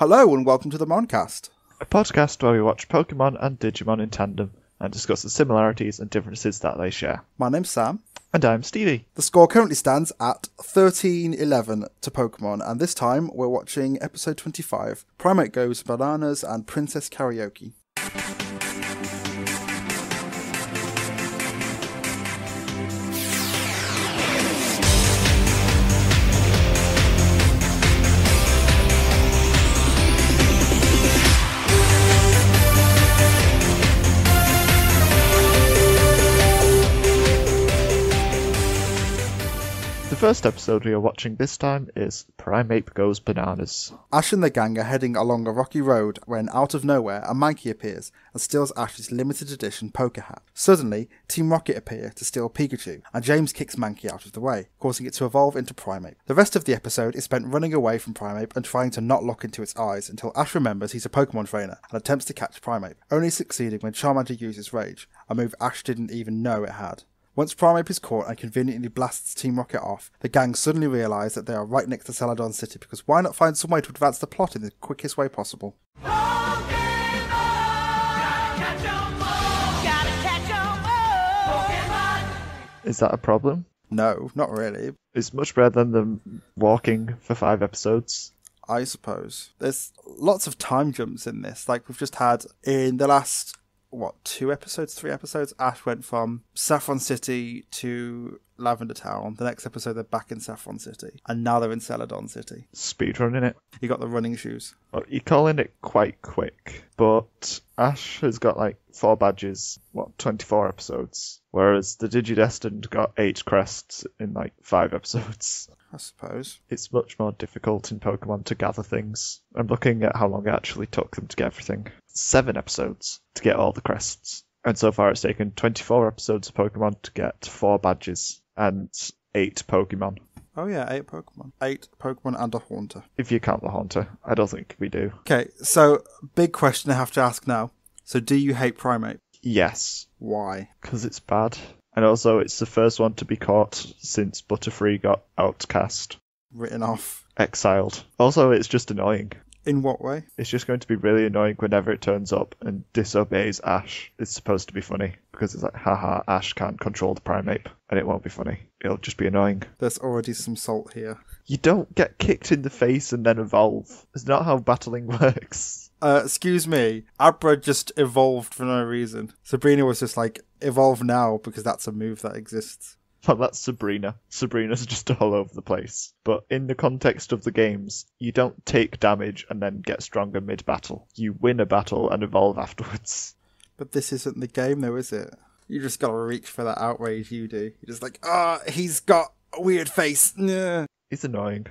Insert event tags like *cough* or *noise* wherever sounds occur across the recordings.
Hello and welcome to the Moncast. a podcast where we watch Pokemon and Digimon in tandem and discuss the similarities and differences that they share. My name's Sam. And I'm Stevie. The score currently stands at 13-11 to Pokemon, and this time we're watching episode 25, Primeape Goes Bananas and Princess Karaoke. First episode we are watching this time is Primeape Goes Bananas. Ash and the gang are heading along a rocky road when, out of nowhere, a Mankey appears and steals Ash's limited edition poker hat. Suddenly, Team Rocket appear to steal Pikachu, and James kicks Mankey out of the way, causing it to evolve into Primeape. The rest of the episode is spent running away from Primeape and trying to not look into its eyes until Ash remembers he's a Pokemon trainer and attempts to catch Primeape, only succeeding when Charmander uses Rage, a move Ash didn't even know it had. Once Primeape is caught and conveniently blasts Team Rocket off, the gang suddenly realise that they are right next to Celadon City because why not find some way to advance the plot in the quickest way possible? Is that a problem? No, not really. It's much better than them walking for five episodes. I suppose. There's lots of time jumps in this. Like we've just had in the last what, two episodes, three episodes, Ash went from Saffron City to Lavender Town. The next episode they're back in Saffron City. And now they're in Celadon City. Speedrunning it. You got the running shoes. Well, you're calling it quite quick, but Ash has got like four badges, what, 24 episodes, whereas the Digidestined got eight crests in like five episodes. I suppose. It's much more difficult in Pokemon to gather things. I'm looking at how long it actually took them to get everything. Seven episodes to get all the crests. And so far it's taken 24 episodes of Pokemon to get four badges and eight Pokemon. Oh yeah, eight Pokemon. Eight Pokemon and a Haunter. If you count the Haunter. I don't think we do. Okay, so big question I have to ask now. So do you hate Primeape? Yes, Why? because it's bad. And also, it's the first one to be caught since Butterfree got outcast, Written off. exiled. Also, it's just annoying. In what way? It's just going to be really annoying whenever it turns up and disobeys Ash. It's supposed to be funny because it's like, haha, Ash can't control the Primeape, and it won't be funny. It'll just be annoying. There's already some salt here. You don't get kicked in the face and then evolve. It's not how battling *laughs* works. Uh, excuse me, Abra just evolved for no reason. Sabrina was just like, evolve now because that's a move that exists. Well, that's Sabrina. Sabrina's *laughs* just all over the place. But in the context of the games, you don't take damage and then get stronger mid battle. You win a battle and evolve afterwards. But this isn't the game though, is it? You just gotta reach for that outrage you do. You're just like, ah, he's got a weird face. Nah. It's annoying.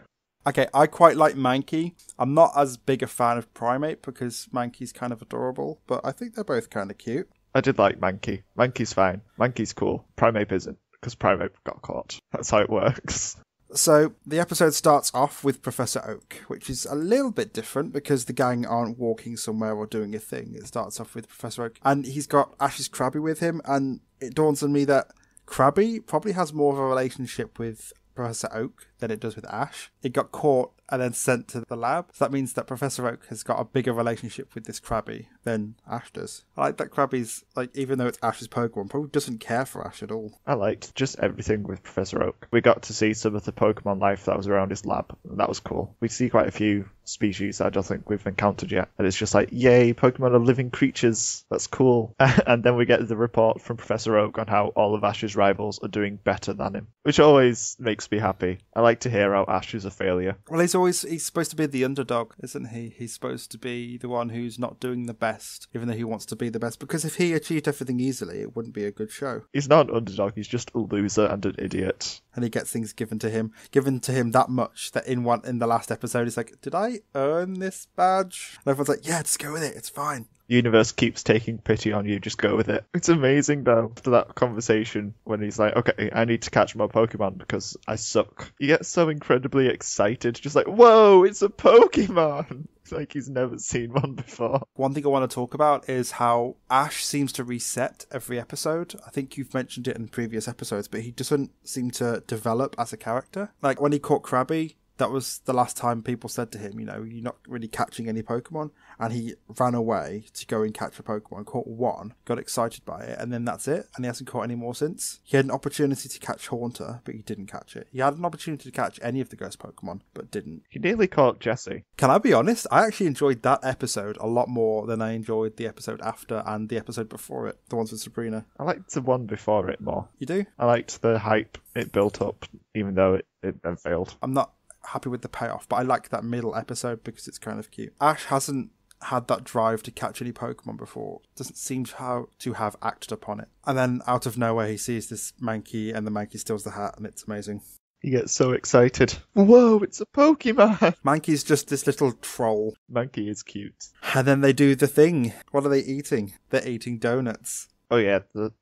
Okay, I quite like Mankey. I'm not as big a fan of Primeape because Mankey's kind of adorable, but I think they're both kind of cute. I did like Mankey. Mankey's fine. Mankey's cool. Primeape isn't, because Primeape got caught. That's how it works. So the episode starts off with Professor Oak, which is a little bit different because the gang aren't walking somewhere or doing a thing. It starts off with Professor Oak, and he's got Ash's Krabby with him, and it dawns on me that Krabby probably has more of a relationship with Professor Oak than it does with Ash. It got caught and then sent to the lab. So that means that Professor Oak has got a bigger relationship with this Krabby than Ash does. I like that Krabby's, like, even though it's Ash's Pokemon, probably doesn't care for Ash at all. I liked just everything with Professor Oak. We got to see some of the Pokemon life that was around his lab. That was cool. We see quite a few species that I don't think we've encountered yet. And it's just like, yay, Pokemon are living creatures. That's cool. *laughs* and then we get the report from Professor Oak on how all of Ash's rivals are doing better than him, which always makes me happy. I like to hear how Ash is a failure. Well, he's always he's supposed to be the underdog, isn't he? He's supposed to be the one who's not doing the best, even though he wants to be the best. Because if he achieved everything easily, it wouldn't be a good show. He's not an underdog, he's just a loser and an idiot. And he gets things given to him, given to him that much that in one in the last episode, he's like, "Did I earn this badge?" And everyone's like, "Yeah, just go with it. It's fine." Universe keeps taking pity on you, just go with it. It's amazing though, after that conversation when he's like, okay, I need to catch more Pokemon because I suck. You get so incredibly excited, just like, whoa, it's a Pokemon! It's *laughs* like he's never seen one before. One thing I want to talk about is how Ash seems to reset every episode. I think you've mentioned it in previous episodes, but he doesn't seem to develop as a character. Like when he caught Krabby, that was the last time people said to him, you know, you're not really catching any Pokemon. And he ran away to go and catch a Pokemon, caught one, got excited by it, and then that's it. And he hasn't caught any more since. He had an opportunity to catch Haunter, but he didn't catch it. He had an opportunity to catch any of the ghost Pokemon, but didn't. He nearly caught Jessie. Can I be honest? I actually enjoyed that episode a lot more than I enjoyed the episode after and the episode before it, the ones with Sabrina. I liked the one before it more. You do? I liked the hype it built up, even though it, it then failed. I'm not happy with the payoff, but I like that middle episode because it's kind of cute. Ash hasn't had that drive to catch any Pokemon before. Doesn't seem to have, to have acted upon it. And then out of nowhere, he sees this Mankey, and the Mankey steals the hat, and it's amazing. He gets so excited. Whoa, it's a Pokemon! *laughs* Mankey's just this little troll. Mankey is cute. And then they do the thing. What are they eating? They're eating donuts. Oh yeah,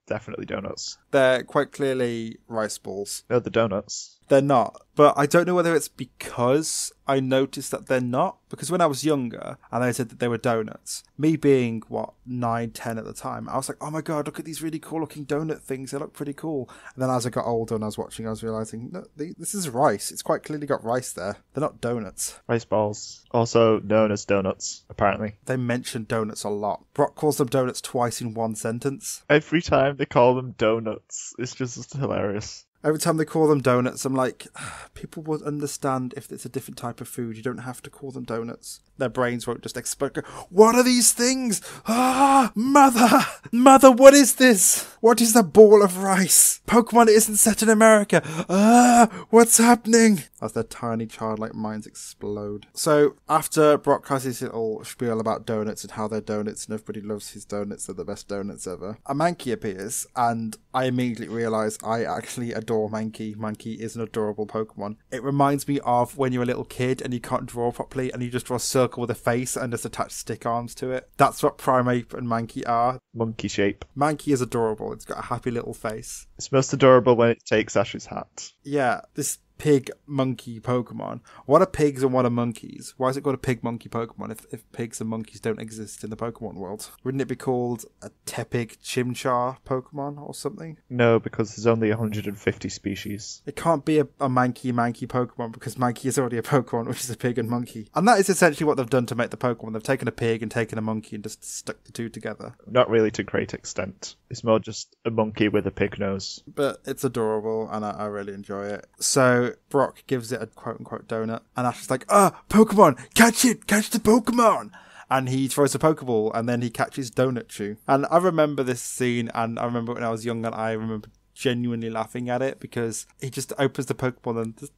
definitely donuts. They're quite clearly rice balls. No, the donuts. They're not. But I don't know whether it's because I noticed that they're not. Because when I was younger and they said that they were donuts, me being, what, 9, 10 at the time, I was like, oh my god, look at these really cool looking donut things. They look pretty cool. And then as I got older and I was watching, I was realizing, no, they, this is rice. It's quite clearly got rice there. They're not donuts. Rice balls. Also known as donuts, apparently. They mention donuts a lot. Brock calls them donuts twice in one sentence. Every time they call them donuts, it's just hilarious. Every time they call them donuts, I'm like, *sighs* people would understand if it's a different type of food. You don't have to call them donuts. Their brains won't just explode. What are these things? Ah, mother, mother, what is this? What is the ball of rice? Pokemon isn't set in America. Ah, what's happening? As their tiny childlike minds explode. So after Brock has his little spiel about donuts and how they're donuts and everybody loves his donuts, they're the best donuts ever. A Mankey appears and I immediately realise I actually adore Mankey. Mankey is an adorable Pokemon. It reminds me of when you're a little kid and you can't draw properly and you just draw a circle with a face and just attach stick arms to it. That's what Primeape and Mankey are. Monkey shape. Mankey is adorable. It's got a happy little face. It's most adorable when it takes Ash's hat. Yeah, this pig monkey Pokemon. What are pigs and what are monkeys? Why is it called a pig monkey Pokemon if, if pigs and monkeys don't exist in the Pokemon world? Wouldn't it be called a Tepig Chimchar Pokemon or something? No, because there's only 150 species. It can't be a, a Mankey Mankey Pokemon because Mankey is already a Pokemon, which is a pig and monkey. And that is essentially what they've done to make the Pokemon. They've taken a pig and taken a monkey and just stuck the two together. Not really to great extent. It's more just a monkey with a pig nose. But it's adorable and I, I really enjoy it. So Brock gives it a quote unquote donut, and Ash is like, "Ah, Pokemon, catch it, catch the Pokemon!" And he throws a Pokeball, and then he catches Donut Chew. And I remember this scene, and I remember when I was young, and I remember genuinely laughing at it because he just opens the Pokeball and just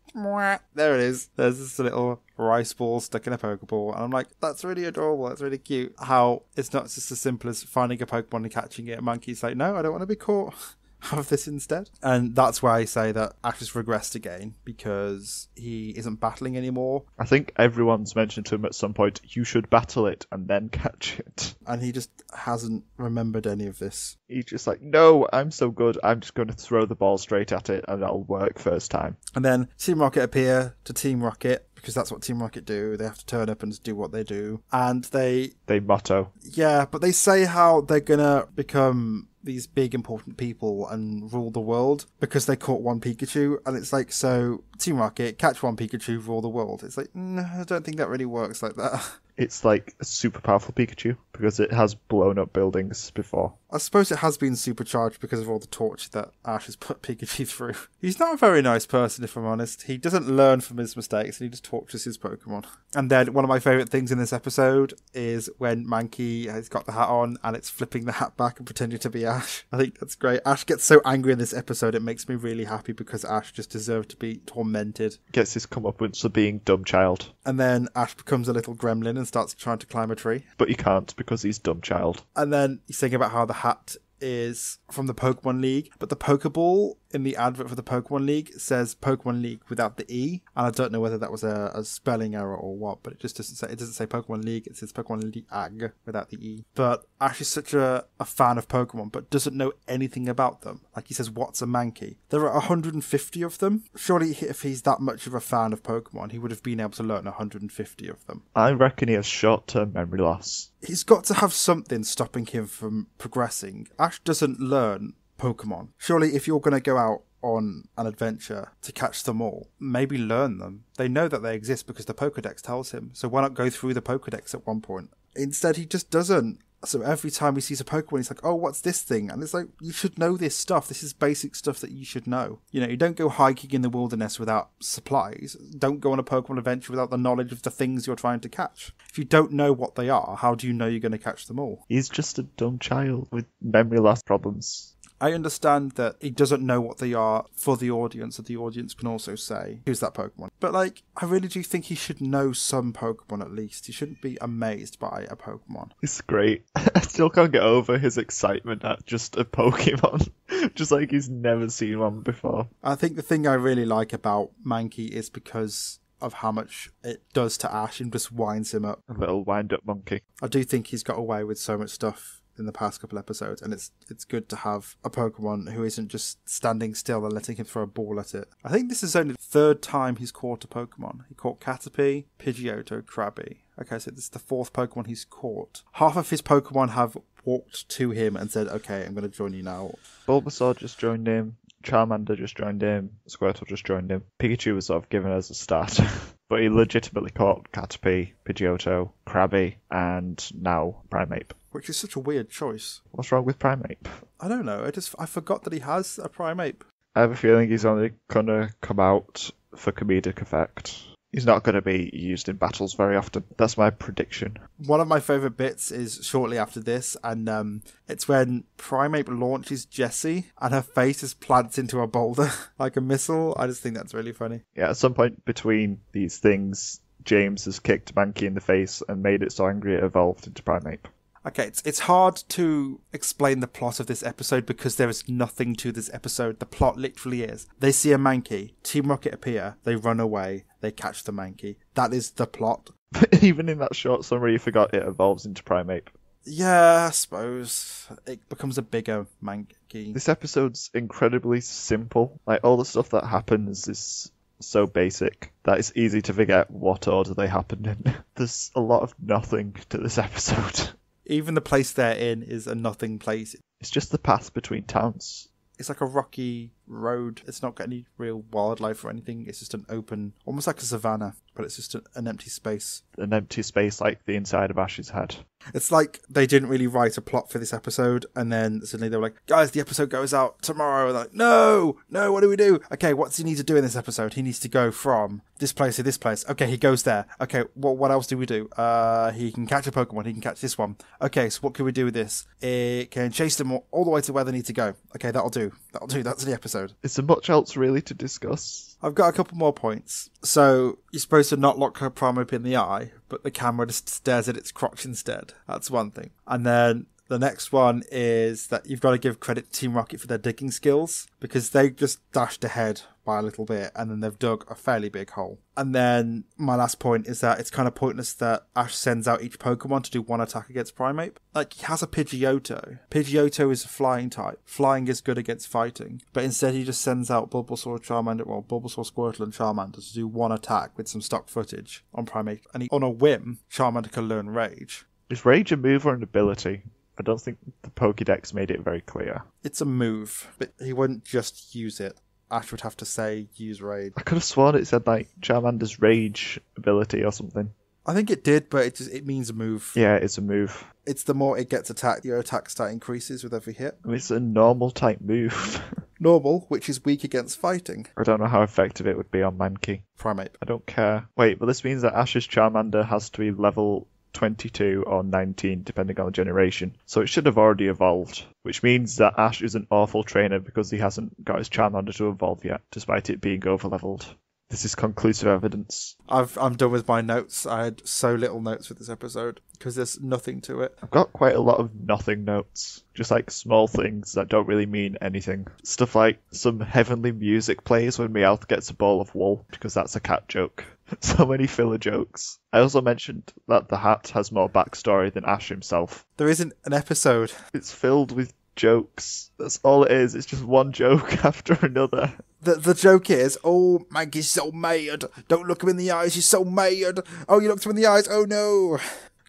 there it is. There's this little rice ball stuck in a Pokeball, and I'm like, that's really adorable. That's really cute. How it's not just as simple as finding a Pokemon and catching it. Mankey's like, no, I don't want to be caught. *laughs* have this instead. And that's why I say that Ash has regressed again because he isn't battling anymore. I think everyone's mentioned to him at some point, you should battle it and then catch it. And he just hasn't remembered any of this. He's just like, no, I'm so good. I'm just going to throw the ball straight at it and that'll work first time. And then Team Rocket appear to Team Rocket because that's what Team Rocket do. They have to turn up and do what they do. And they. They motto. Yeah, but they say how they're gonna become these big important people and rule the world because they caught one Pikachu and it's like so Team Rocket catch one Pikachu rule the world. It's like no, I don't think that really works like that. *laughs* It's like a super powerful Pikachu because it has blown up buildings before. I suppose it has been supercharged because of all the torture that Ash has put *laughs* Pikachu through. He's not a very nice person, if I'm honest. He doesn't learn from his mistakes and he just tortures his Pokemon. And then one of my favourite things in this episode is when Mankey has got the hat on and it's flipping the hat back and pretending to be Ash. *laughs* I think that's great. Ash gets so angry in this episode, it makes me really happy because Ash just deserved to be tormented. Gets his comeuppance for being dumb child. And then Ash becomes a little gremlin and starts trying to climb a tree. But he can't because he's dumb child. And then he's thinking about how the hat is from the Pokemon League, but the Pokeball in the advert for the Pokemon League says Pokemon League without the E, and I don't know whether that was a, a spelling error or what, but it just doesn't say it doesn't say Pokemon League, it says Pokemon League without the E. But Ash is such a, a fan of Pokemon, but doesn't know anything about them. Like he says, what's a Mankey? There are 150 of them. Surely, if he's that much of a fan of Pokemon, he would have been able to learn 150 of them. I reckon he has short term memory loss. He's got to have something stopping him from progressing. Ash doesn't learn Pokemon. Surely, if you're going to go out on an adventure to catch them all, maybe learn them. They know that they exist because the Pokedex tells him. So why not go through the Pokedex at one point? Instead, he just doesn't. So every time he sees a Pokemon, he's like, "Oh, what's this thing?" And it's like, you should know this stuff. This is basic stuff that you should know. You know, you don't go hiking in the wilderness without supplies. Don't go on a Pokemon adventure without the knowledge of the things you're trying to catch. If you don't know what they are, how do you know you're going to catch them all? He's just a dumb child with memory loss problems. I understand that he doesn't know what they are for the audience, and the audience can also say, who's that Pokemon? But, like, I really do think he should know some Pokemon at least. He shouldn't be amazed by a Pokemon. It's great. *laughs* I still can't get over his excitement at just a *laughs* Pokemon. *laughs* just like he's never seen one before. I think the thing I really like about Mankey is because of how much it does to Ash and just winds him up. A little wind up monkey. I do think he's got away with so much stuff in the past couple episodes, and it's it's good to have a Pokemon who isn't just standing still and letting him throw a ball at it. I think this is only the third time he's caught a Pokemon. He caught Caterpie, Pidgeotto, Krabby. Okay, so this is the fourth Pokemon he's caught. Half of his Pokemon have walked to him and said, "Okay, I'm going to join you now." Bulbasaur just joined him. Charmander just joined him. Squirtle just joined him. Pikachu was sort of given as a start. *laughs* but he legitimately caught Caterpie, Pidgeotto, Krabby, and now Primeape. Which is such a weird choice. What's wrong with Primeape? I don't know. I just I forgot that he has a Primeape. I have a feeling he's only gonna come out for comedic effect. He's not going to be used in battles very often. That's my prediction. One of my favourite bits is shortly after this, and um, it's when Primeape launches Jessie and her face is planted into a boulder *laughs* like a missile. I just think that's really funny. Yeah, at some point between these things, James has kicked Mankey in the face and made it so angry it evolved into Primeape. Okay, it's it's hard to explain the plot of this episode because there is nothing to this episode. The plot literally is they see a Mankey, Team Rocket appear, they run away, they catch the Mankey. That is the plot. But *laughs* even in that short summary, you forgot it evolves into Primeape. Yeah, I suppose it becomes a bigger Mankey. This episode's incredibly simple. Like all the stuff that happens is so basic that it's easy to forget what order they happened in. *laughs* There's a lot of nothing to this episode. *laughs* Even the place they're in is a nothing place. It's just the path between towns. It's like a rocky road. It's not got any real wildlife or anything. It's just an open, almost like a savannah, but it's just an, an empty space. An empty space like the inside of Ash's head. It's like they didn't really write a plot for this episode, and then suddenly they were like, "Guys, the episode goes out tomorrow." And like, "No, no, what do we do? Okay, what's he need to do in this episode? He needs to go from this place to this place. Okay, he goes there. Okay, what what else do we do? Uh, he can catch a Pokemon. He can catch this one. Okay, so what can we do with this? It can chase them all the way to where they need to go. Okay, that'll do. That'll do. That's the episode. Is there much else really to discuss? I've got a couple more points. So you're supposed to not lock her Primeape in the eye, but the camera just stares at its crotch instead. That's one thing. And then the next one is that you've got to give credit to Team Rocket for their digging skills because they just dashed ahead by a little bit and then they've dug a fairly big hole. And then my last point is that it's kind of pointless that Ash sends out each Pokemon to do one attack against Primeape. Like, he has a Pidgeotto. Pidgeotto is a flying type. Flying is good against fighting. But instead, he just sends out Bulbasaur, Charmander, well, Bulbasaur, Squirtle, and Charmander to do one attack with some stock footage on Primeape. And he, on a whim, Charmander can learn Rage. Is Rage a move or an ability? I don't think the Pokédex made it very clear. It's a move, but he wouldn't just use it. Ash would have to say use Rage. I could have sworn it said like Charmander's Rage ability or something. I think it did, but it just it means a move. Yeah, it's a move. It's the more it gets attacked, your attack stat increases with every hit. I mean, it's a normal type move. *laughs* Normal, which is weak against fighting. I don't know how effective it would be on Mankey. Primeape. I don't care. Wait, but this means that Ash's Charmander has to be level 22 or 19, depending on the generation. So it should have already evolved, which means that Ash is an awful trainer because he hasn't got his Charmander to evolve yet, despite it being overleveled. This is conclusive evidence. I've I'm done with my notes. I had so little notes for this episode because there's nothing to it. I've got quite a lot of nothing notes, just like small things that don't really mean anything. Stuff like some heavenly music plays when Meowth gets a ball of wool, because that's a cat joke. *laughs* so many filler jokes. I also mentioned that the hat has more backstory than Ash himself. There isn't an episode. It's filled with jokes. That's all it is. It's just one joke *laughs* after another. The the joke is, oh, Mankey's so mad. Don't look him in the eyes. He's so mad. Oh, you looked him in the eyes. Oh no.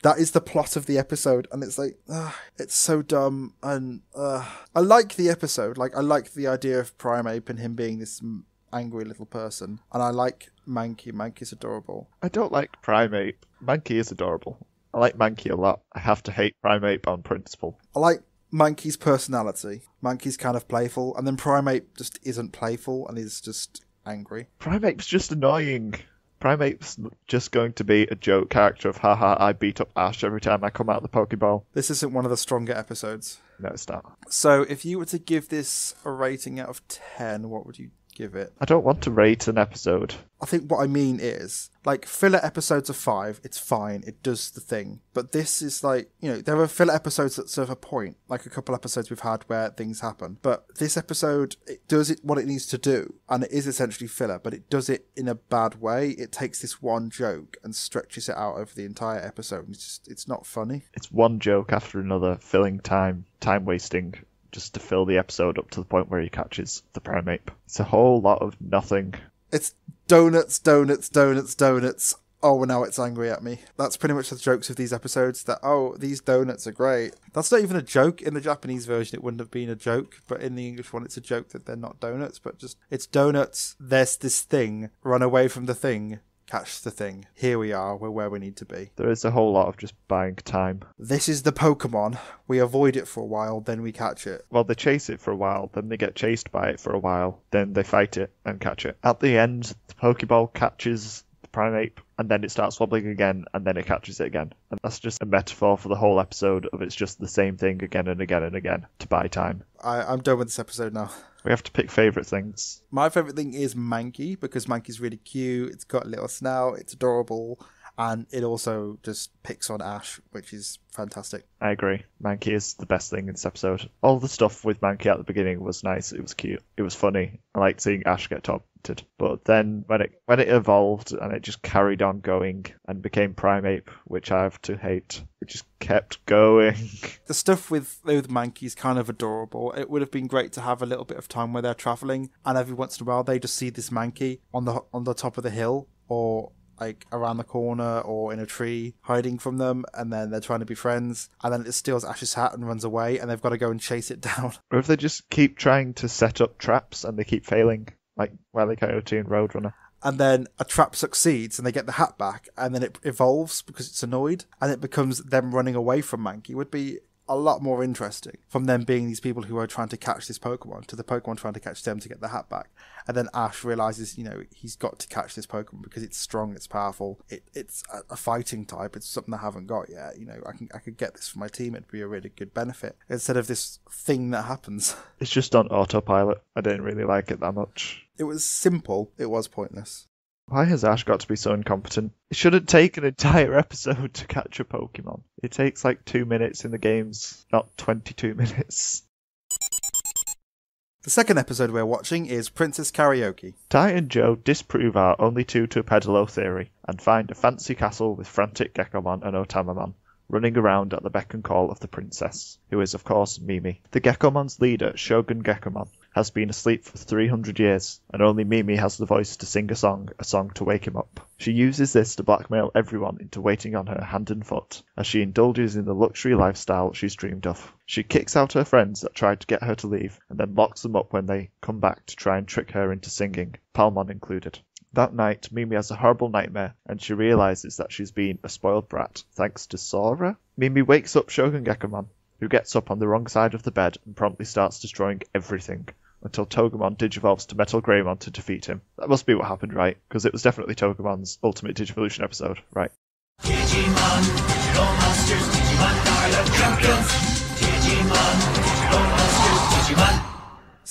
That is the plot of the episode, and it's like, ugh, it's so dumb. And uh, I like the episode. Like, I like the idea of Primeape and him being this angry little person, and I like Mankey. Mankey's adorable. I don't like Primeape. Mankey is adorable. I like Mankey a lot. I have to hate Primeape on principle. I like Mankey's personality. Mankey's kind of playful, and then Primeape just isn't playful and is just angry. Primeape's just annoying. Primeape's just going to be a joke character of haha I beat up Ash every time I come out of the Pokeball. This isn't one of the stronger episodes. No, it's not. So, if you were to give this a rating out of 10, what would you give it? I don't want to rate an episode. I think what I mean is, like, filler episodes of five, it's fine, it does the thing. But this is like, you know, there are filler episodes that serve a point, like a couple episodes we've had where things happen. But this episode, it does it what it needs to do, and it is essentially filler, but it does it in a bad way. It takes this one joke and stretches it out over the entire episode. And it's just, it's not funny. It's one joke after another, filling time, time wasting, just to fill the episode up to the point where he catches the Primeape. It's a whole lot of nothing. It's donuts, donuts, donuts, donuts. Oh, now it's angry at me. That's pretty much the jokes of these episodes. That oh, these donuts are great. That's not even a joke in the Japanese version. It wouldn't have been a joke, but in the English one, it's a joke that they're not donuts, but just it's donuts. There's this thing. Run away from the thing. Catch the thing. Here we are. We're where we need to be. There is a whole lot of just buying time. This is the Pokemon. We avoid it for a while, then we catch it. Well, they chase it for a while, then they get chased by it for a while, then they fight it and catch it. At the end, the Pokeball catches the Primeape, and then it starts wobbling again, and then it catches it again. And that's just a metaphor for the whole episode of it's just the same thing again and again and again to buy time. I, I'm done with this episode now. We have to pick favourite things. My favourite thing is Mankey because Mankey's really cute. It's got a little snout. It's adorable. And it also just picks on Ash, which is fantastic. I agree. Mankey is the best thing in this episode. All the stuff with Mankey at the beginning was nice. It was cute. It was funny. I liked seeing Ash get taunted. But then when it when it evolved and it just carried on going and became Primeape, which I have to hate, it just kept going. *laughs* The stuff with with Mankey's kind of adorable. It would have been great to have a little bit of time where they're traveling, and every once in a while they just see this Mankey on the on the top of the hill or like around the corner or in a tree hiding from them and then they're trying to be friends and then it steals Ash's hat and runs away and they've got to go and chase it *laughs* down. or if they just keep trying to set up traps and they keep failing, like Wile E. Coyote and Roadrunner. and then a trap succeeds and they get the hat back and then it evolves because it's annoyed and it becomes them running away from Mankey would be a lot more interesting from them being these people who are trying to catch this Pokemon to the Pokemon trying to catch them to get the hat back. And then Ash realizes, you know, he's got to catch this Pokemon because it's strong, it's powerful, it, it's a, a fighting type, it's something I haven't got yet. You know, I can I could get this for my team, it'd be a really good benefit. Instead of this thing that happens. It's just on autopilot. I didn't really like it that much. It was simple, it was pointless. Why has Ash got to be so incompetent? It shouldn't take an entire *laughs* episode to catch a Pokemon. It takes like two minutes in the games, not 22 *laughs* minutes. The second episode we're watching is Princess Karaoke. Tai and Joe disprove our only two to pedalo theory and find a fancy castle with frantic Gekomon and Otamamon running around at the beck and call of the princess, who is of course Mimi. The Gekomon's leader, Shogun Gekomon, has been asleep for 300 years, and only Mimi has the voice to sing a song, a song to wake him up. She uses this to blackmail everyone into waiting on her hand and foot, as she indulges in the luxury lifestyle she's dreamed of. She kicks out her friends that tried to get her to leave, and then locks them up when they come back to try and trick her into singing, Palmon included. That night, Mimi has a horrible nightmare, and she realizes that she's been a spoiled brat thanks to Sora. Mimi wakes up Shogun Gekomon, who gets up on the wrong side of the bed and promptly starts destroying everything until Togemon digivolves to Metal Greymon to defeat him. That must be what happened, right? Because it was definitely Togemon's Ultimate Digivolution episode, right? Digimon,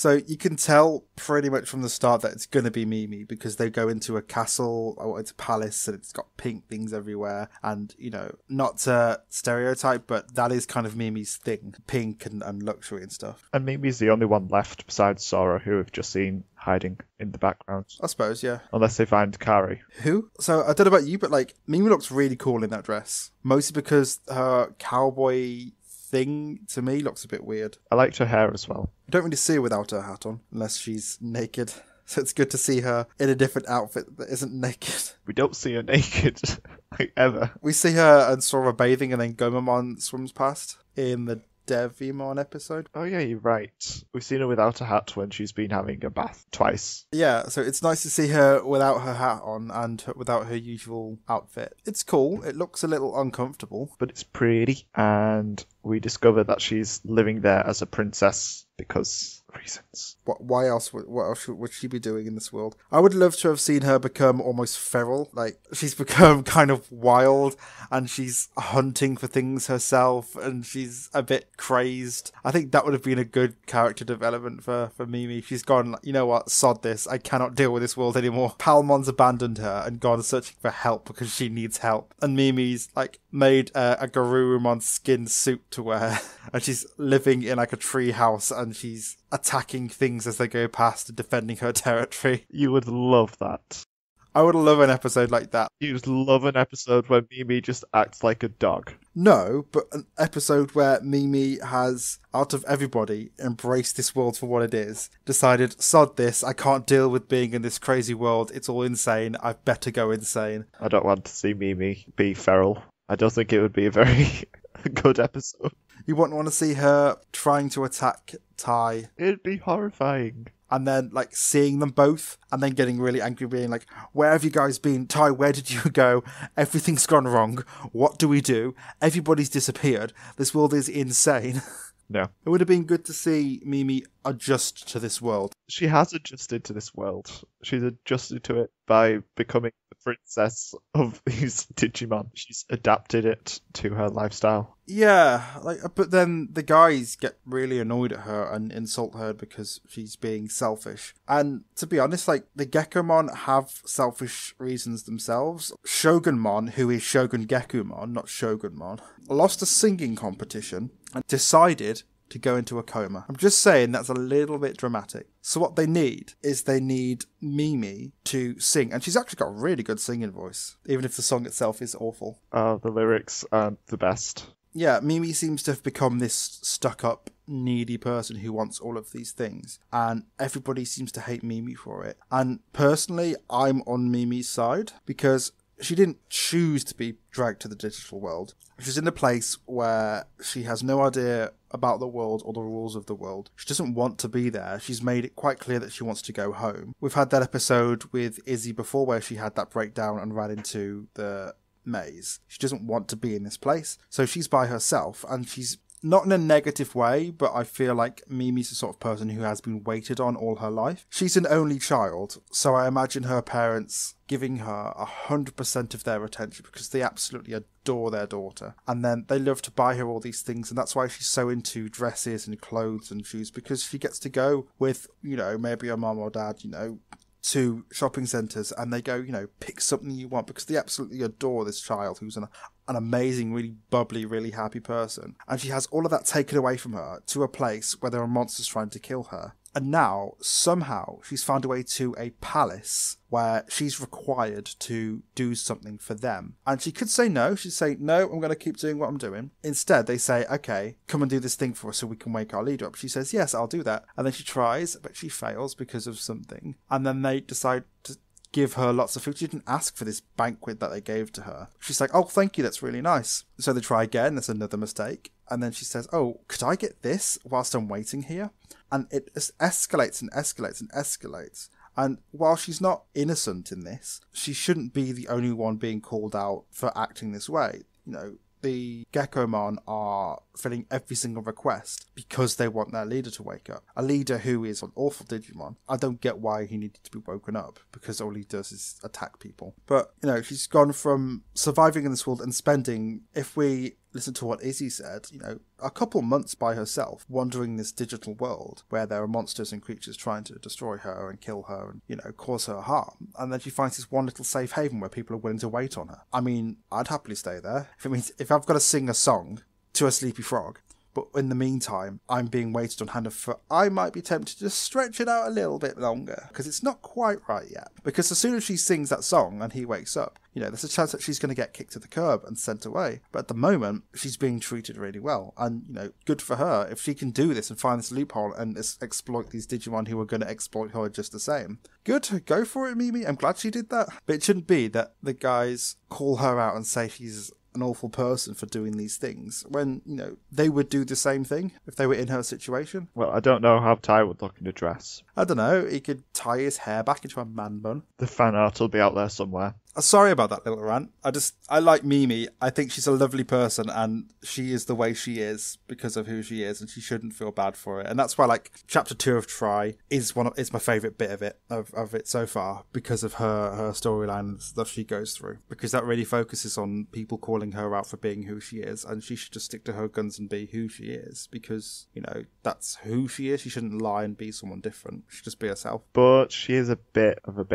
So you can tell pretty much from the start that it's going to be Mimi because they go into a castle or it's a palace and it's got pink things everywhere. And, you know, not to stereotype, but that is kind of Mimi's thing pink and, and luxury and stuff. And Mimi's the only one left besides Sora who we've just seen hiding in the background. I suppose, yeah. Unless they find Kari. Who? So I don't know about you, but like Mimi looks really cool in that dress. Mostly because her cowboy thing to me looks a bit weird. I liked her hair as well. You don't really see her without her hat on unless she's naked. *laughs* So it's good to see her in a different outfit that isn't naked. *laughs* We don't see her naked, *laughs* like, ever. We see her and Sora bathing, and then Gomamon swims past in the Devimon episode. Oh yeah, you're right. We've seen her without a hat when she's been having a bath twice. Yeah, so it's nice to see her without her hat on and without her usual outfit. It's cool. It looks a little uncomfortable. but it's pretty. And we discover that she's living there as a princess because reasons. What? Why else? Would, what else would she be doing in this world? I would love to have seen her become almost feral. Like she's *laughs* become kind of wild, and she's hunting for things herself, and she's a bit crazed. I think that would have been a good character development for for Mimi. She's gone. You know what? Sod this. I cannot deal with this world anymore. Palmon's abandoned her and gone searching for help because she needs help, and Mimi's like made uh, a Garurumon skin suit to wear, *laughs* and she's living in like a tree house, and she's attacking things as they go past and defending her *laughs* territory. You would love that. I would love an episode like that. You would love an episode where Mimi just acts like a dog. No, but an episode where Mimi has, out of everybody, embraced this world for what it is, decided, sod this, I can't deal with being in this crazy world, it's all insane, I better go insane. I don't want to see Mimi be feral. I don't think it would be a very *laughs* good episode. You wouldn't want to see her trying to attack Tai. It'd be horrifying. and then like seeing them both and then getting really angry being like where have you guys been? Tai where did you go? Everything's gone wrong. What do we do? Everybody's disappeared. This world is insane *laughs* No. it would have been good to see mimi adjust to this world She has adjusted to this world. She's adjusted to it by becoming the princess of *laughs* these Digimon. She's adapted it to her lifestyle. yeah like but then the guys get really annoyed at her and insult her because she's being selfish and to be honest like the gekomon have selfish reasons themselves shogunmon who is shogun gekomon not shogunmon lost a singing competition and decided to go into a coma. I'm just saying that's a little bit dramatic. So what they need is they need Mimi to sing, and she's actually got a really good singing voice, even if the song itself is awful. Uh, the lyrics aren't the best. Yeah, Mimi seems to have become this stuck up, needy person who wants all of these things, and everybody seems to hate Mimi for it. And personally, I'm on Mimi's side because she didn't choose to be dragged to the digital world. She's in a place where she has no idea about the world or the rules of the world. She doesn't want to be there. She's made it quite clear that she wants to go home. We've had that episode with Izzy before where she had that breakdown and ran into the maze. She doesn't want to be in this place. So she's by herself and she's not in a negative way, but I feel like Mimi's the sort of person who has been waited on all her life. She's an only child, so I imagine her parents giving her a hundred percent of their attention because they absolutely adore their daughter. And then they love to buy her all these things, and that's why she's so into dresses and clothes and shoes because she gets to go with, you know, maybe her mom or dad, you know, to shopping centres and they go, you know, pick something you want because they absolutely adore this child who's an, an amazing, really bubbly, really happy person. And she has all of that taken away from her to a place where there are monsters trying to kill her. And now, somehow, she's found a way to a palace where she's required to do something for them. And she could say no. She'd say, no, I'm going to keep doing what I'm doing. Instead, they say, okay, come and do this thing for us so we can wake our leader up. She says, yes, I'll do that. And then she tries, but she fails because of something. And then they decide to give her lots of food. She didn't ask for this banquet that they gave to her. She's like, oh, thank you, that's really nice. So they try again, there's another mistake. And then she says, oh, could I get this whilst I'm waiting here? And it escalates and escalates and escalates. And while she's not innocent in this, she shouldn't be the only one being called out for acting this way. You know, the Gekomon are filling every single request because they want their leader to wake up. A leader who is an awful Digimon. I don't get why he needed to be woken up because all he does is attack people. But, you know, she's gone from surviving in this world and spending, if we listen to what Izzy said, you know, a couple months by herself wandering this digital world where there are monsters and creatures trying to destroy her and kill her and, you know, cause her harm. And then she finds this one little safe haven where people are willing to wait on her. I mean, I'd happily stay there. If it means, if I've got to sing a song to a sleepy frog, but in the meantime, I'm being waited on hand for. I might be tempted to stretch it out a little bit longer because it's not quite right yet. Because as soon as she sings that song and he wakes up, you know, there's a chance that she's going to get kicked to the curb and sent away. But at the moment, she's being treated really well. And, you know, good for her. If she can do this and find this loophole and exploit these Digimon who are going to exploit her just the same, good. Go for it, Mimi. I'm glad she did that. But it shouldn't be that the guys call her out and say she's an awful person for doing these things when, you know, they would do the same thing if they were in her situation. Well, I don't know how Tai would look in a dress. I don't know, he could tie his hair back into a man bun. The fan art will be out there somewhere. Uh, Sorry about that little rant. I just I like Mimi. I think she's a lovely person and she is the way she is because of who she is and she shouldn't feel bad for it. And that's why like chapter 2 of Tri is one of is my favorite bit of it of, of it so far because of her her storyline and stuff she goes through because that really focuses on people calling her out for being who she is and she should just stick to her guns and be who she is because, you know, that's who she is. She shouldn't lie and be someone different. She should just be herself. But she is a bit of a b-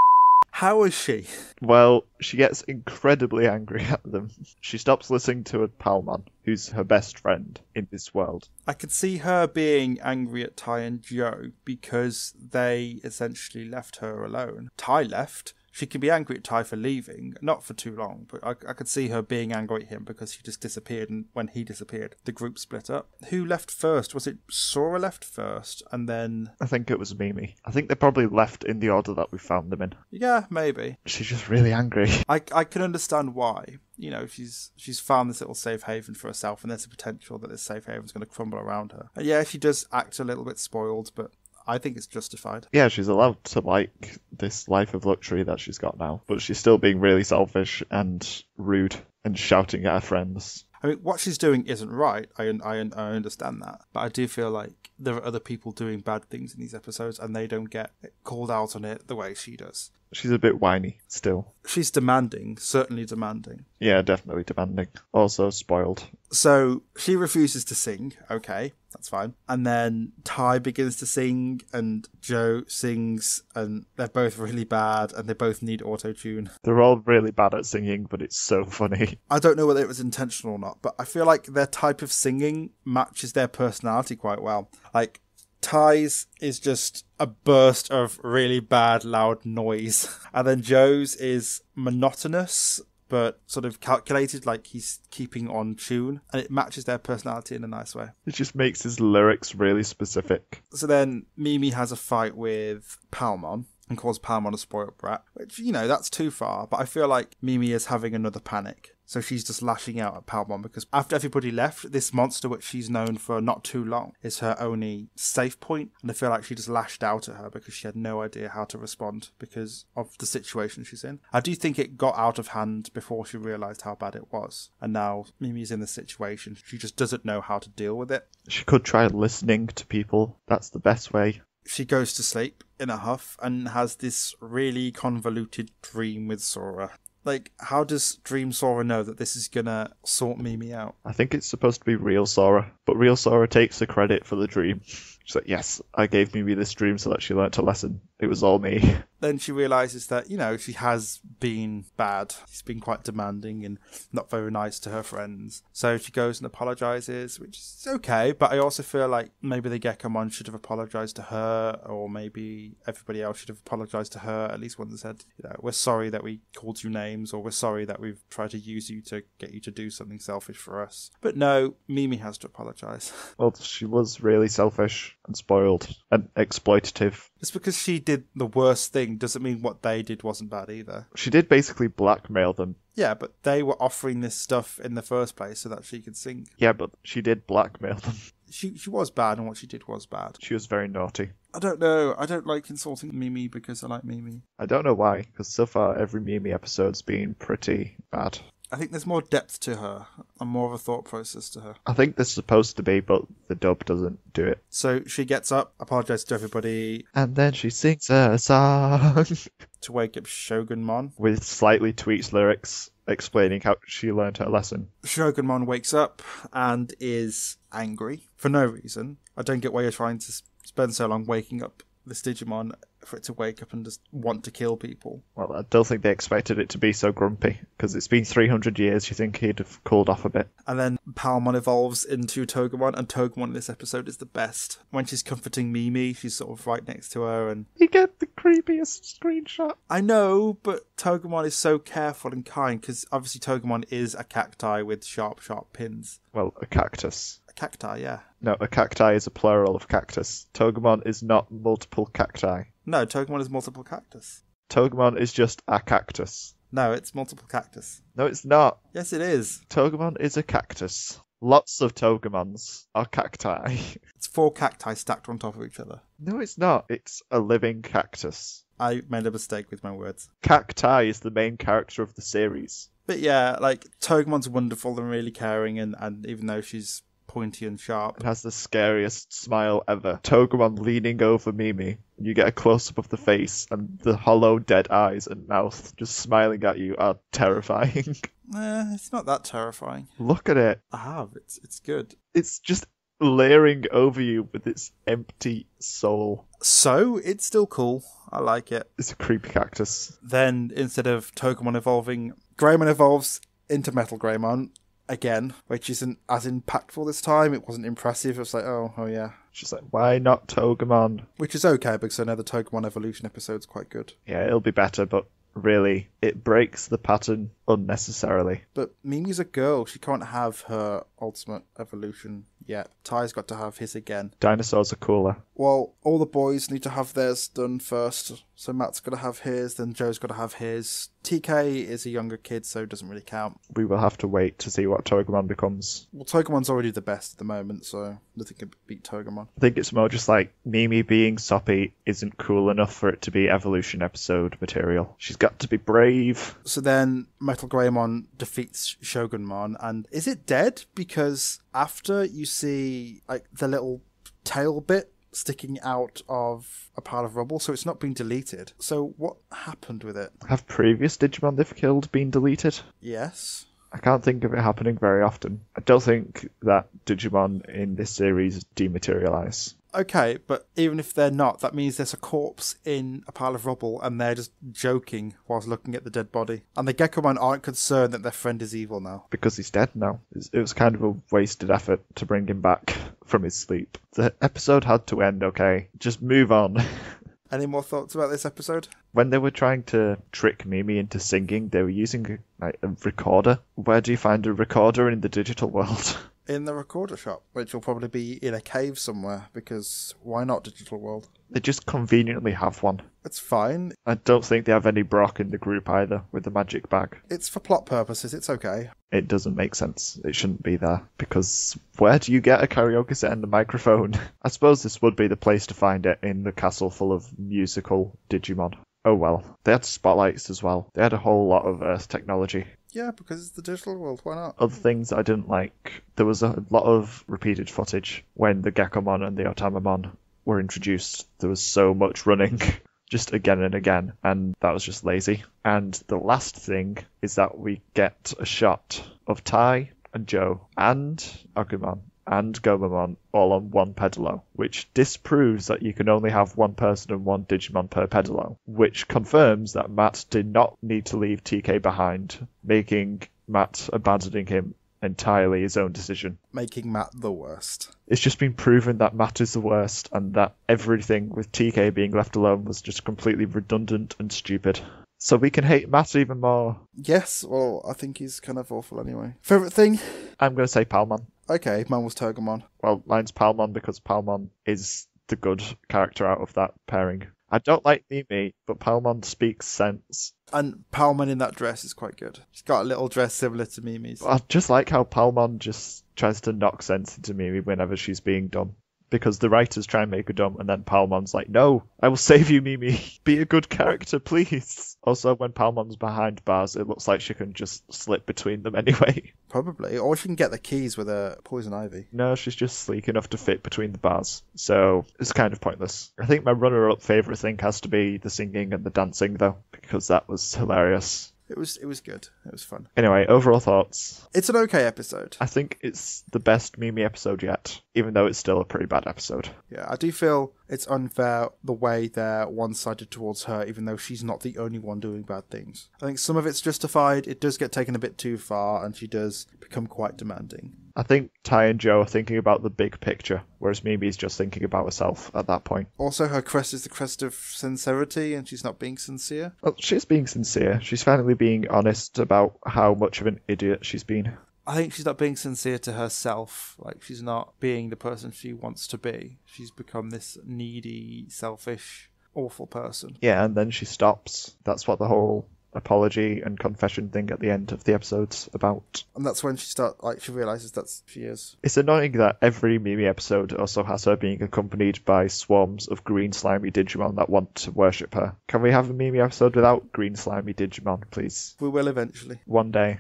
How is she? Well, she gets incredibly angry at them. She stops listening to a Palmon, who's her best friend in this world. I could see her being angry at Tai and Joe because they essentially left her alone. Tai left. She can be angry at Tai for leaving, not for too long, but I, I could see her being angry at him because he just disappeared, and when he disappeared, the group split up. Who left first? Was it Sora left first, and then I think it was Mimi. I think they probably left in the order that we found them in. yeah, maybe. She's just really angry. *laughs* I I can understand why. You know, she's she's found this little safe haven for herself, and there's a potential that this safe haven's going to crumble around her. And yeah, she does act a little bit spoiled, but I think it's justified. Yeah, she's allowed to like this life of luxury that she's got now, but she's still being really selfish and rude and shouting at her friends. I mean, what she's doing isn't right. I, I, I understand that. But I do feel like there are other people doing bad things in these episodes and they don't get called out on it the way she does. She's a bit whiny still. She's demanding, certainly demanding. Yeah, definitely demanding. Also spoiled. So she refuses to sing. Okay, that's fine. And then Tai begins to sing, and Joe sings, and they're both really bad, and they both need auto tune. They're all really bad at singing, but it's so funny. *laughs* I don't know whether it was intentional or not, but I feel like their type of singing matches their personality quite well. Like Tai's is just a burst of really bad loud noise, *laughs* and then Joe's is monotonous but sort of calculated, like he's keeping on tune, and it matches their personality in a nice way. It just makes his lyrics really specific. So then Mimi has a fight with Palmon and calls Palmon a spoiled brat, which, you know, that's too far, but I feel like Mimi is having another panic. So she's just lashing out at Palmon because after everybody left, this monster, which she's known for not too long, is her only safe point. And I feel like she just lashed out at her because she had no idea how to respond because of the situation she's in. I do think it got out of hand before she realised how bad it was. And now Mimi's in this situation. She just doesn't know how to deal with it. She could try listening to people. That's the best way. She goes to sleep in a huff and has this really convoluted dream with Sora. Like, how does Dream Sora know that this is gonna sort Mimi out? I think it's supposed to be real Sora, but real Sora takes the credit for the dream. *laughs* She's like, yes, I gave Mimi this dream so that she learnt a lesson. It was all me. *laughs* Then she realizes that, you know, she has been bad. She's been quite demanding and not very nice to her friends. So she goes and apologizes, which is okay, but I also feel like maybe the Gekomon should have apologized to her, or maybe everybody else should have apologized to her. At least one that said, you know, we're sorry that we called you names, or we're sorry that we've tried to use you to get you to do something selfish for us. But no, Mimi has to apologize. *laughs* Well, she was really selfish and spoiled and exploitative. Just because she did the worst thing doesn't mean what they did wasn't bad either. She did basically blackmail them. Yeah, but they were offering this stuff in the first place so that she could sing. Yeah, but she did blackmail them. *laughs* She she was bad, and what she did was bad. She was very naughty. I don't know. I don't like insulting Mimi because I like Mimi. I don't know why, because so far every Mimi episode's been pretty bad. I think there's more depth to her and more of a thought process to her. I think there's supposed to be, but the dub doesn't do it. So she gets up, apologizes to everybody And then she sings a song *laughs* to wake up Shogunmon. with slightly tweaked lyrics explaining how she learned her lesson. Shogunmon wakes up and is angry for no reason. I don't get why you're trying to s- spend so long waking up this Digimon for it to wake up and just want to kill people. Well, I don't think they expected it to be so grumpy because it's been 300 years. You think he'd have cooled off a bit? And then Palmon evolves into Togemon, and Togemon in this episode is the best. When she's comforting Mimi, she's sort of right next to her, and You get the creepiest screenshot. I know, but Togemon is so careful and kind because obviously Togemon is a cacti with sharp, sharp pins. Well, a cactus. Cacti, yeah. No, a cacti is a plural of cactus. Togemon is not multiple cacti. No, Togemon is multiple cactus. Togemon is just a cactus. No, it's multiple cactus. No, it's not. Yes, it is. Togemon is a cactus. Lots of Togemons are cacti. *laughs* It's four cacti stacked on top of each other. no, it's not. It's a living cactus. I made a mistake with my words. Cacti is the main character of the series. But yeah, like Togemon's wonderful and really caring, and, and even though she's pointy and sharp, It has the scariest smile ever. Togemon leaning over Mimi. You get a close up of the face, and the hollow, dead eyes and mouth just smiling at you are terrifying. *laughs* eh, it's not that terrifying. Look at it. I have. It's it's good. It's just layering over you with its empty soul. So it's still cool. I like it. It's a creepy cactus. Then instead of Togemon evolving, Greymon evolves into Metal Greymon again, which isn't as impactful this time. It wasn't impressive. It was like, oh, oh yeah. She's like, why not Togemon? Which is okay because I know the Togemon evolution episode's quite good. Yeah, it'll be better, but really, it breaks the pattern unnecessarily. But Mimi's a girl. She can't have her ultimate evolution yet. Tai's got to have his again. Dinosaurs are cooler. Well, all the boys need to have theirs done first. So Matt's got to have his, then Joe's got to have his. TK is a younger kid, so it doesn't really count. We will have to wait to see what Togemon becomes. Well, Togemon's already the best at the moment, so nothing can beat Togemon. I think it's more just like Mimi being soppy isn't cool enough for it to be evolution episode material. She's got to be brave. So then Metal Greymon defeats Shogunmon, and is it dead? Because after you see like the little tail bit sticking out of a pile of rubble, so it's not been deleted. So what happened with it? Have previous Digimon they've killed been deleted? Yes. I can't think of it happening very often. I don't think that Digimon in this series dematerialize. Okay, but even if they're not, that means there's a corpse in a pile of rubble and they're just joking whilst looking at the dead body. And the Gekomon aren't concerned that their friend is evil now. because he's dead now. It was kind of a wasted effort to bring him back *laughs* from his sleep. The episode had to end, okay? Just move on. *laughs* Any more thoughts about this episode? when they were trying to trick Mimi into singing, they were using like, a recorder. Where do you find a recorder in the digital world? *laughs* In the recorder shop, which will probably be in a cave somewhere, because why not Digital World? they just conveniently have one. It's fine. I don't think they have any Brock in the group either with the magic bag. It's for plot purposes. It's okay. It doesn't make sense. It shouldn't be there. Because where do you get a karaoke set and a microphone? *laughs* I suppose this would be the place to find it in the castle full of musical Digimon. Oh well. They had spotlights as well. They had a whole lot of Earth technology. Yeah, because it's the Digital World. Why not? Other things I didn't like. There was a lot of repeated footage when the Gekomon and the Otamamon were introduced. There was so much running. *laughs* Just again and again, and that was just lazy. And the last thing is that we get a shot of Tai and Joe and Agumon and Gomamon all on one pedalo, which disproves that you can only have one person and one Digimon per pedalo, which confirms that Matt did not need to leave TK behind, making Matt abandoning him entirely his own decision. Making Matt the worst. It's just been proven that Matt is the worst and that everything with TK being left alone was just completely redundant and stupid. So we can hate Matt even more. Yes, well, I think he's kind of awful anyway. Favourite thing? I'm going to say Palmon. Okay, mine was Togemon. Well, mine's Palmon because Palmon is the good character out of that pairing. I don't like Mimi, but Palmon speaks sense. And Palmon in that dress is quite good. She's got a little dress similar to Mimi's. I just like how Palmon just tries to knock sense into Mimi whenever she's being dumb. Because the writers try and make her dumb, and then Palmon's like, No, I will save you, Mimi. *laughs* Be a good character, please. Also, when Palmon's behind bars, it looks like she can just slip between them *laughs* anyway. Probably. Or she can get the keys with a poison ivy. No, she's just sleek enough to fit between the bars. So it's kind of pointless. I think my runner up favourite thing has to be the singing and the dancing, though, because that was hilarious. It was it was good. It was fun. Anyway, overall thoughts. It's an okay episode. I think it's the best Mimi episode yet, even though it's still a pretty bad episode. Yeah, I do feel it's unfair the way they're one sided towards her, even though she's not the only one doing bad things. I think some of it's justified. It does get taken a bit too far, and she does become quite demanding. I think Tai and Joe are thinking about the big picture, whereas Mimi's just thinking about herself at that point. Also, her crest is the crest of sincerity, and she's not being sincere. Well, she's being sincere. She's finally being honest about how much of an idiot she's been. I think she's not being sincere to herself. Like, she's not being the person she wants to be. She's become this needy, selfish, awful person. Yeah, and then she stops. That's what the whole apology and confession thing at the end of the episode's about. And that's when she start like she realizes that's she is. It's annoying that every Mimi episode also has her being accompanied by swarms of green slimy Digimon that want to worship her. Can we have a Mimi episode without green slimy Digimon, please? We will eventually. One day.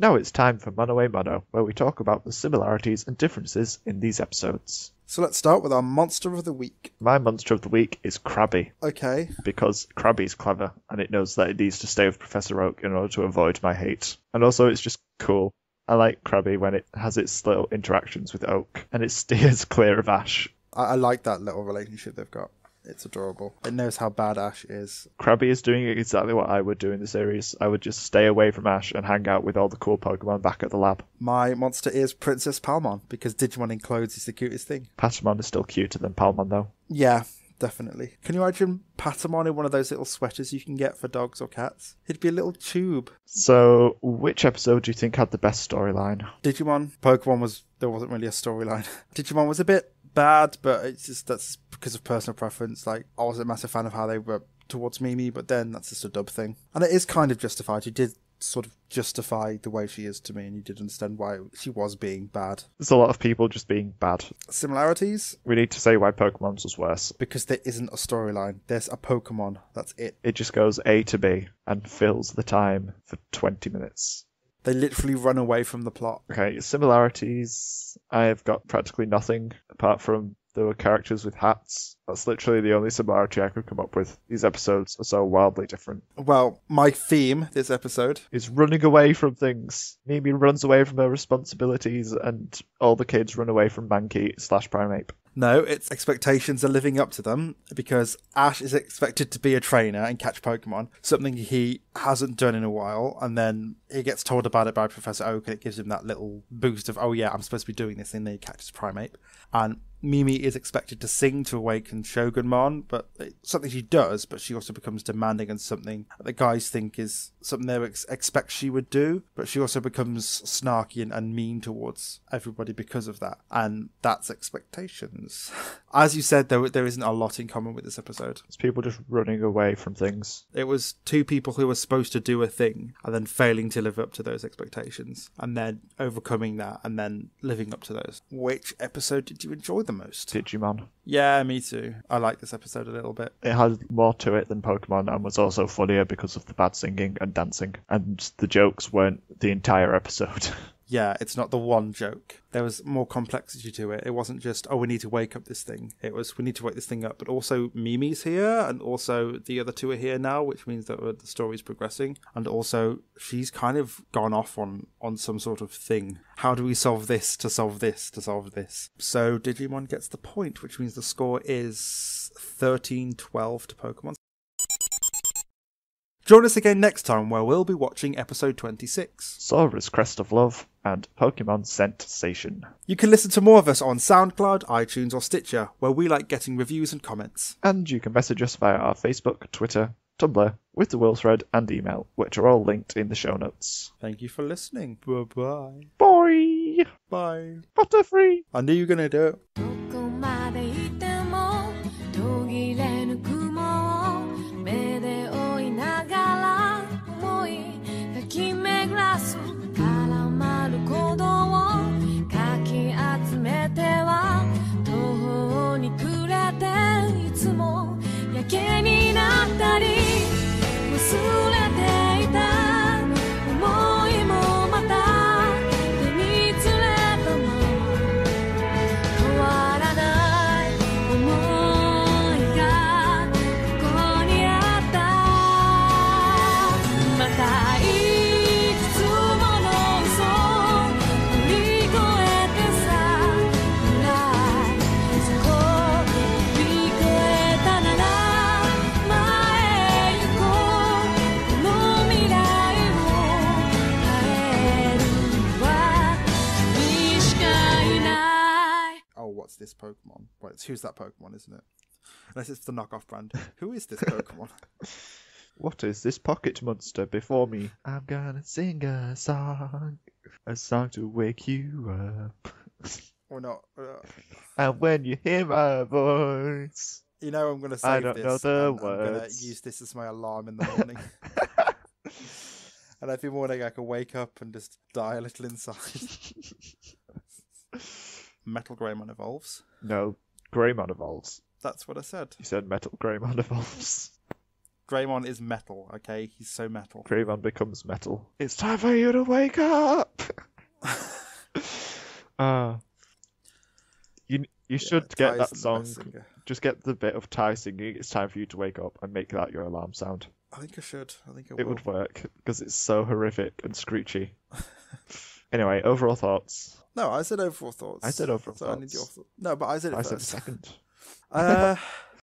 Now it's time for Mono a Mono, where we talk about the similarities and differences in these episodes. So let's start with our monster of the week. My monster of the week is Krabby, Okay. because Krabby's clever and it knows that it needs to stay with Professor Oak in order to avoid my hate. And also, it's just cool. I like Krabby when it has its little interactions with Oak and it *laughs* steers clear of Ash. I, I like that little relationship they've got. It's adorable. It knows how bad Ash is. Krabby is doing exactly what I would do in the series. I would just stay away from Ash and hang out with all the cool Pokemon back at the lab. My monster is Princess Palmon because Digimon in clothes is the cutest thing. Patamon is still cuter than Palmon though. Yeah, definitely. Can you imagine Patamon in one of those little sweaters you can get for dogs or cats? It'd be a little tube. So, which episode do you think had the best storyline? Digimon, Pokemon was there wasn't really a storyline. *laughs* Digimon was a bit bad, but it's just that's because of personal preference. Like I wasn't a massive fan of how they were towards Mimi, but then that's just a dub thing, and it is kind of justified. You did sort of justify the way she is to me, and you did understand why she was being bad. There's a lot of people just being bad. Similarities We need to say why Pokemon's was worse. because there isn't a storyline. There's a Pokemon. That's it. It just goes A to B and fills the time for 20 minutes. They literally run away from the plot. Okay, similarities. I have got practically nothing apart from there were characters with hats. That's literally the only similarity I could come up with. These episodes are so wildly different. Well, my theme this episode Is running away from things. Mimi runs away from her responsibilities, and all the kids run away from Mankey slash Primeape. No, its expectations are living up to them because Ash is expected to be a trainer and catch Pokemon, something he hasn't done in a while, and then he gets told about it by Professor Oak and it gives him that little boost of, oh yeah, I'm supposed to be doing this, and then he catches Primeape. And Mimi is expected to sing to awaken Shogunmon, but it's something she does, but she also becomes demanding and something the guys think is something they ex- expect she would do, but she also becomes snarky and, and mean towards everybody because of that. And that's expectations. *laughs* As you said, there, there isn't a lot in common with this episode. It's people just running away from things. It was two people who were supposed to do a thing and then failing to live up to those expectations, and then overcoming that and then living up to those. Which episode did you enjoy the most? Digimon. Yeah, me too. I like this episode a little bit. It had more to it than Pokemon and was also funnier because of the bad singing and dancing. And the jokes weren't the entire episode. *laughs* Yeah, it's not the one joke. There was more complexity to it. It wasn't just, oh, we need to wake up this thing. It was, we need to wake this thing up. But also, Mimi's here, and also the other two are here now, which means that uh, the story's progressing. And also, she's kind of gone off on, on some sort of thing. How do we solve this to solve this to solve this? So, Digimon gets the point, which means the score is 13 12 to Pokemon. Join us again next time where we'll be watching episode 26. Sora's Crest of Love and Pokemon Sensation. You can listen to more of us on SoundCloud, iTunes, or Stitcher, where we like getting reviews and comments. And you can message us via our Facebook, Twitter, Tumblr, with the will thread, and email, which are all linked in the show notes. Thank you for listening. Bye bye. Bye! Bye. Butterfree! I knew you were going to do it. This Pokemon? Well, it's who's that Pokemon, isn't it? Unless it's the knockoff brand. Who is this Pokemon? *laughs* What is this pocket monster before me? I'm gonna sing a song, a song to wake you up. or not? Uh, And when you hear my voice, you know, I'm going to save I don't this. know the and I'm going to use this as my alarm in the morning. *laughs* and every morning I can wake up and just die a little inside. *laughs* Metal Greymon evolves. no, Greymon evolves. That's what I said. You said metal Greymon evolves. Greymon is metal, okay? He's so metal. Greymon becomes metal. It's time for you to wake up. *laughs* uh, you you should get that song. Just get the bit of Tai singing. It's time for you to wake up and make that your alarm sound. I think I should. I think I It will. would work because it's so horrific and screechy. *laughs* anyway, overall thoughts. No, I said overall thoughts. I said overall so I need thoughts. your thought- No, but I said it I first. said second. *laughs* Uh, *laughs*